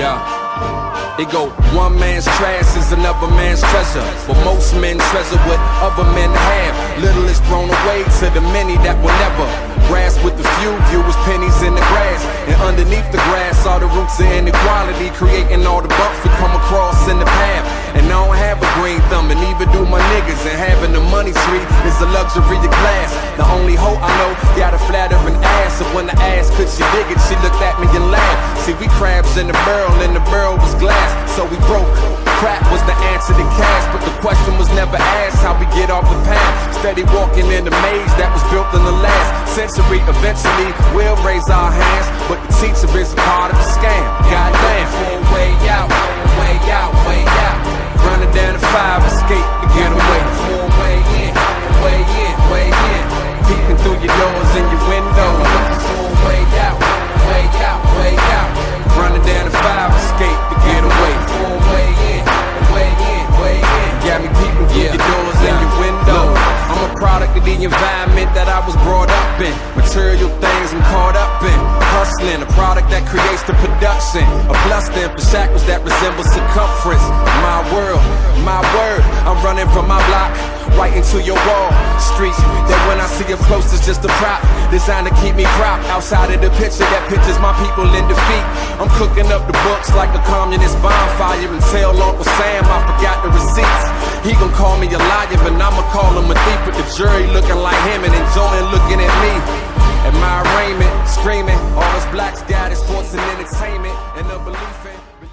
They go, one man's trash is another man's treasure. But most men treasure what other men have. Little is thrown away to the many that will never grasp with the few. View pennies in the grass. And underneath the grass are the roots of inequality, creating all the bumps we come across in the path. And I don't have a green thumb, and neither do my niggas. And having the money tree is a luxury of class. The only hope I know got a flattering she looked at me and laughed. See, we crabs in the barrel, and the barrel was glass, so we broke. Crack was the answer to cash, but the question was never asked how we get off the path. Steady walking in the maze that was built in the last century. Eventually, we'll raise our hands, but the teacher is a part of the scam. The environment that I was brought up in. Material things I'm caught up in. Hustling, a product that creates the production. A plus then for shackles that resemble circumference. My world, my word. I'm running from my block. Right into your wall, streets that when I see up close is just a prop, designed to keep me cropped outside of the picture that pictures my people in defeat. I'm cooking up the books like a communist bonfire and tell Uncle Sam I forgot the receipts. He gon' call me a liar, but I'ma screaming, all us blacks got is sports and entertainment, and the belief in